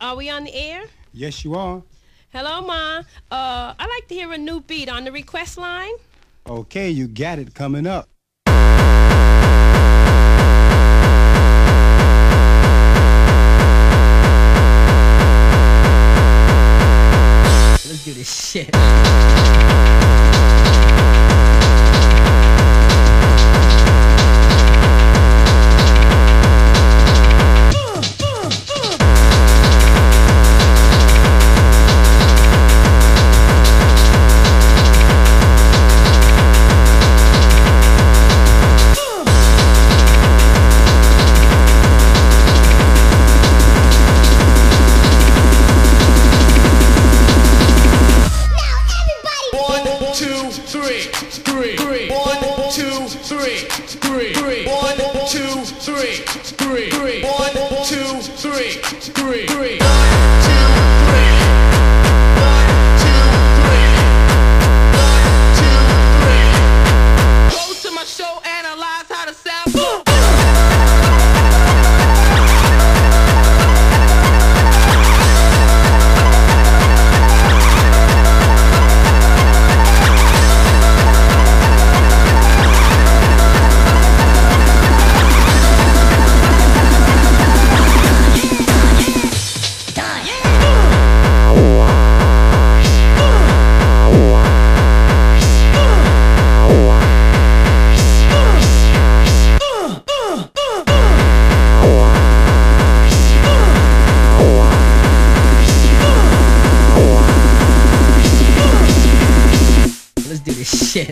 Are we on the air? Yes, you are. Hello, Ma. Uh, I'd like to hear a new beat on the request line. Okay, you got it coming up. Three, three, three. One, two, three, three, three. One, two, three, three, three. One, two, three, three, three. shit.